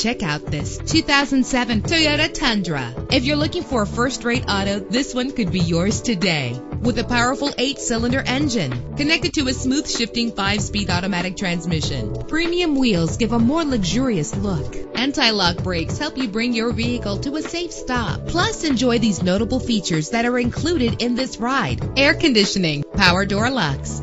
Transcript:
Check out this 2007 Toyota Tundra. If you're looking for a first-rate auto, this one could be yours today. With a powerful eight-cylinder engine connected to a smooth shifting five-speed automatic transmission. Premium wheels give a more luxurious look. Anti-lock brakes help you bring your vehicle to a safe stop. Plus, enjoy these notable features that are included in this ride. Air conditioning, power door locks,